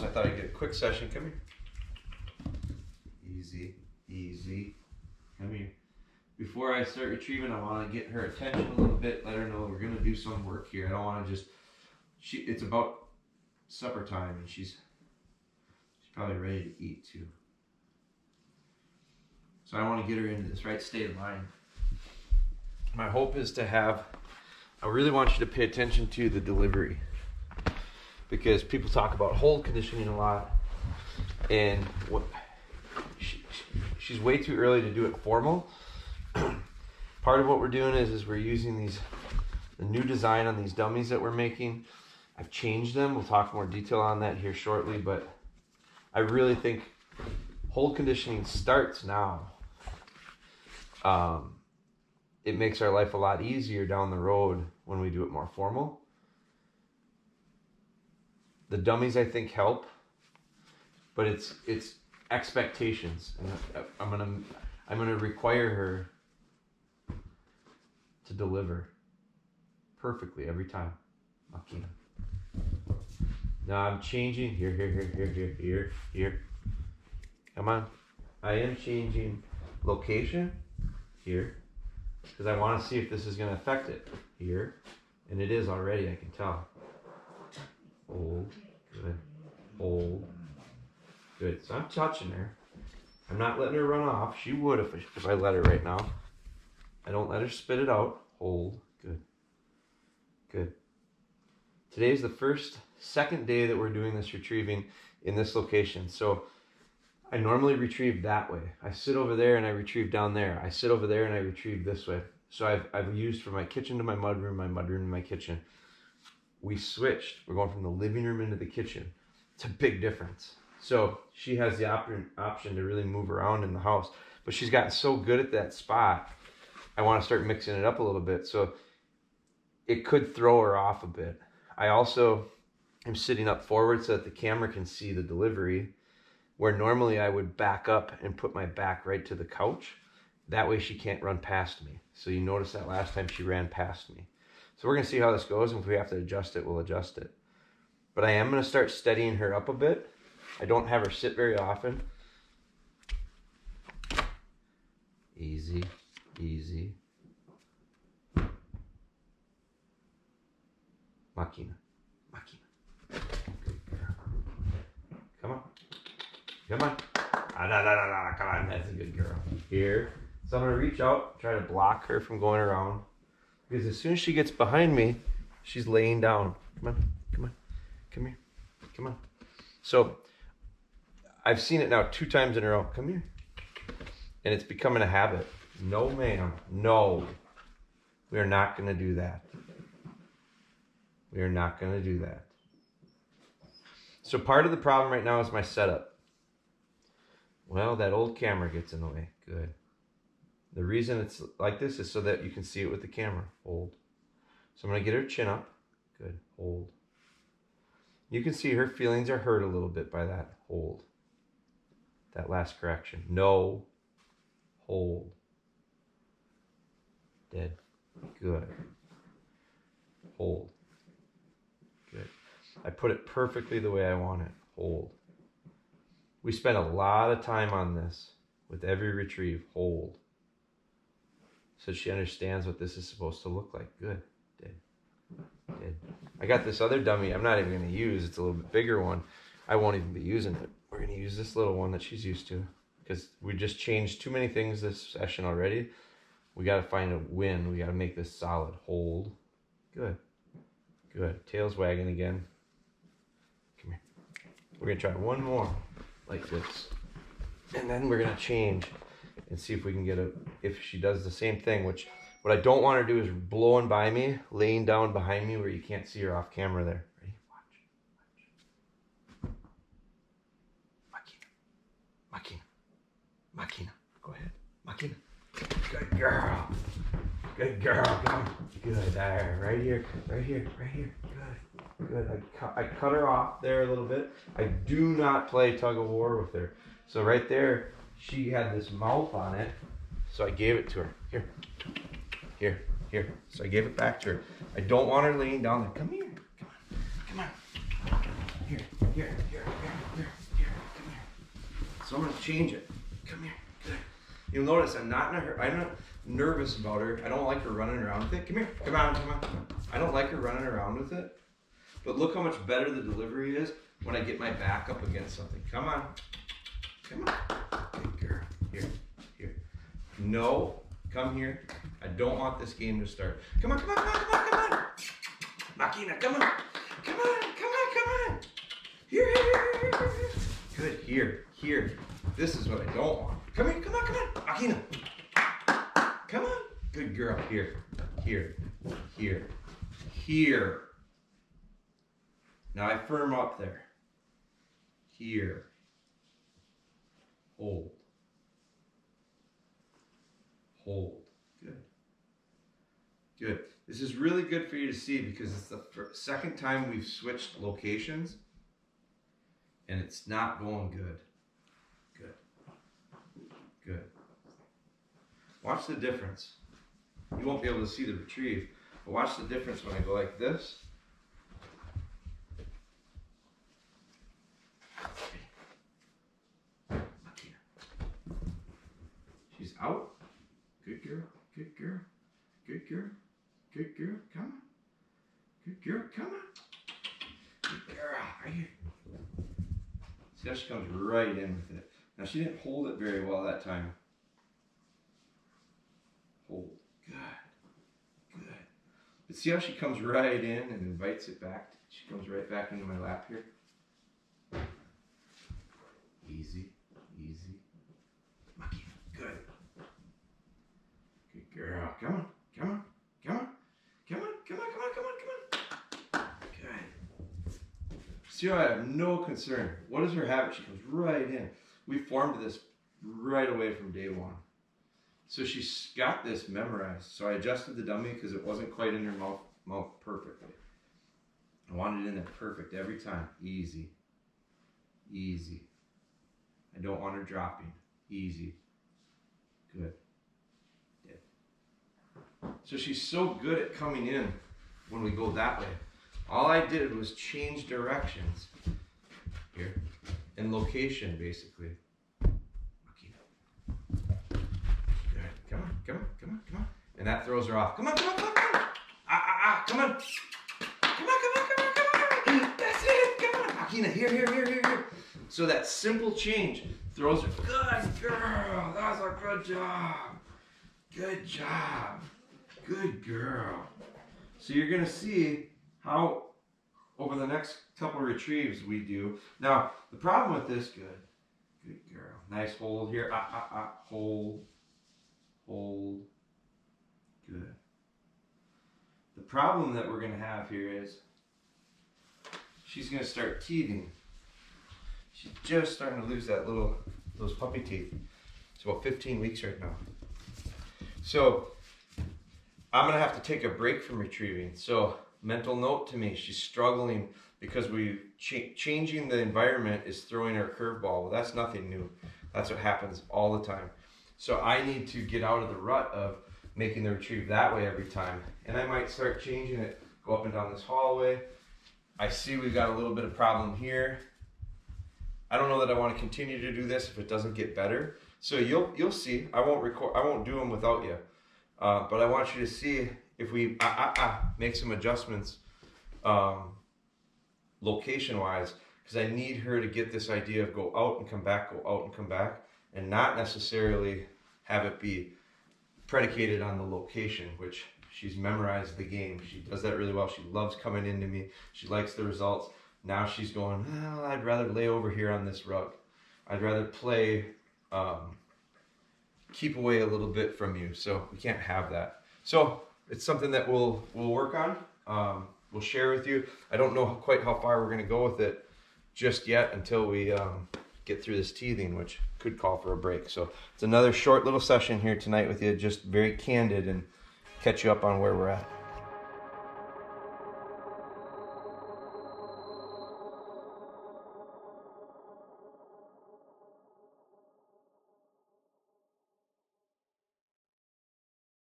so I thought I'd get a quick session. Come here. Easy, easy. Come here. Before I start retrieving, I want to get her attention a little bit. Let her know we're gonna do some work here. I don't want to just. She. It's about supper time, and she's. She's probably ready to eat too. So I want to get her into this right state of mind. My hope is to have. I really want you to pay attention to the delivery because people talk about hold conditioning a lot, and what she, she's way too early to do it formal. Part of what we're doing is is we're using these the new design on these dummies that we're making. I've changed them. We'll talk more detail on that here shortly, but I really think hold conditioning starts now. Um, it makes our life a lot easier down the road when we do it more formal. The dummies I think help, but it's it's expectations, and I'm gonna I'm gonna require her to deliver perfectly every time. Maquina. Now I'm changing here, here, here, here, here, here, here. Come on. I am changing location here because I want to see if this is going to affect it here. And it is already, I can tell. Hold. Good. Hold. Good. So I'm touching her. I'm not letting her run off. She would if I, if I let her right now. I don't let her spit it out. Hold. Good. Good. Today is the first, second day that we're doing this retrieving in this location. So I normally retrieve that way. I sit over there and I retrieve down there. I sit over there and I retrieve this way. So I've, I've used from my kitchen to my mudroom, my mudroom to my kitchen. We switched. We're going from the living room into the kitchen. It's a big difference. So she has the op- option to really move around in the house, but she's gotten so good at that spot. I want to start mixing it up a little bit. So it could throw her off a bit. I also am sitting up forward so that the camera can see the delivery where normally I would back up and put my back right to the couch. That way she can't run past me. So you notice that last time she ran past me. So we're gonna see how this goes, and if we have to adjust it, we'll adjust it. But I am gonna start steadying her up a bit. I don't have her sit very often. Easy, easy. Maquina, Maquina. Come on. Come on. Ah, da, da, da, da, come on. That's a good girl. Here. So I'm going to reach out, try to block her from going around. Because as soon as she gets behind me, she's laying down. Come on. Come on. Come here. Come on. So I've seen it now two times in a row. Come here. And it's becoming a habit. No, ma'am. No. We are not going to do that. We are not going to do that. So part of the problem right now is my setup. Well, that old camera gets in the way. Good. The reason it's like this is so that you can see it with the camera. Hold. So I'm going to get her chin up. Good. Hold. You can see her feelings are hurt a little bit by that. Hold. That last correction. No. Hold. Dead. Good. Hold. Good. I put it perfectly the way I want it. Hold. We spent a lot of time on this with every retrieve. Hold. So she understands what this is supposed to look like. Good. Did. Did. I got this other dummy I'm not even going to use. It's a little bit bigger one. I won't even be using it. We're going to use this little one that she's used to because we just changed too many things this session already. We got to find a win. We got to make this solid. Hold. Good. Good. Tail's wagging again. Come here. We're going to try one more like this. And then we're going to change and see if we can get a, if she does the same thing, which what I don't want her to do is blowing by me, laying down behind me where you can't see her off camera there. Ready? Watch. Watch. Maquina. Maquina. Maquina. Go ahead. Maquina. Good girl. Good girl. Come. Good. There. Right here. Right here. Right here. Good. Good. I I cut her off there a little bit. I do not play tug of war with her. So right there, she had this mouth on it. So I gave it to her. Here. Here. Here. So I gave it back to her. I don't want her laying down there. Come here. Come on. Come on. Here. Here. Here. Here. here, here, come here. So I'm gonna change it. Come here. Good. You'll notice I'm not hurry. I'm not nervous about her. I don't like her running around with it. Come here. Come on. Come on. I don't like her running around with it. But look how much better the delivery is when I get my back up against something. Come on. Come on. Here. Here. No. Come here. I don't want this game to start. Come on, come on, come on, come on, come on. Maquina, come on. Come on, come on, come on. Here, here, here, here, here. Good. Here, here. This is what I don't want. Come here, come on, come on. Maquina. Come on. Good girl. Here, here, here, here. Now I firm up there. Here. Hold. Hold. Good. Good. This is really good for you to see because it's the second time we've switched locations and it's not going good. Good. Good. Watch the difference. You won't be able to see the retrieve, but watch the difference when I go like this. She's out. Good girl. Good girl. Good girl. Good girl. Come on. Good girl. Come on. Good girl. Are you? See how she comes right in with it. Now she didn't hold it very well that time. Hold. Good. Good. But see how she comes right in and invites it back? She comes right back into my lap here. Easy. Easy. Good. Good girl. Come on. Come on. Come on. Come on. Come on. Come on. Come on. Good. See I have no concern. What is her habit? She comes right in. We formed this right away from day one. So she's got this memorized. So I adjusted the dummy because it wasn't quite in her mouth, mouth perfectly. I wanted it in there perfect every time. Easy. Easy. I don't want her dropping. Easy. Good. So she's so good at coming in when we go that way. All I did was change directions here and location basically. Come on, come on, come on, come on. And that throws her off. Come on, come on, come on, come on. Ah, ah, ah, come on. Come on, come on, come on, come on. That's it. Come on. Akina, here, here, here, here, here. So that simple change throws her. Good girl. That's a good job. Good job. Good girl. So you're to see how over the next couple retrieves we do. Now, the problem with this, good. Good girl. Nice hold here. Ah, ah, ah. Hold. Hold. Good. The problem that we're to have here is she's to start teething. She's just starting to lose that little, those puppy teeth. It's about 15 weeks right now. So I'm gonna have to take a break from retrieving. So mental note to me, she's struggling because we ch changing the environment is throwing her curveball. Well, that's nothing new. That's what happens all the time. So I need to get out of the rut of making the retrieve that way every time. And I might start changing it, go up and down this hallway. I see we've got a little bit of problem here. I don't know that I want to continue to do this if it doesn't get better. So you'll you'll see. I won't record. I won't do them without you. Uh, but I want you to see if we ah, ah, ah, make some adjustments um, location wise because I need her to get this idea of go out and come back, go out and come back, and not necessarily have it be predicated on the location, which she's memorized the game. She does that really well. She loves coming into me. She likes the results. Now she's going, well, I'd rather lay over here on this rug. I'd rather play um, keep away a little bit from you. So we can't have that. So it's something that we'll we'll work on. Um, we'll share with you. I don't know quite how far we're going to go with it just yet until we um, get through this teething, which could call for a break. So it's another short little session here tonight with you, just very candid and catch you up on where we're at.